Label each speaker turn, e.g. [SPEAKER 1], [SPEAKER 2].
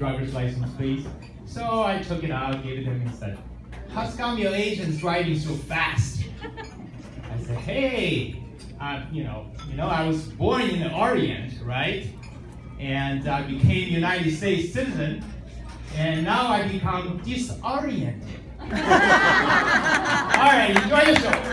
[SPEAKER 1] driver's license, please. So I took it out, gave it him, and said, how come your agent's driving so fast? I said, hey, uh, you know, you know, I was born in the Orient, right? And I became United States citizen, and now I become disoriented. All right, enjoy the show.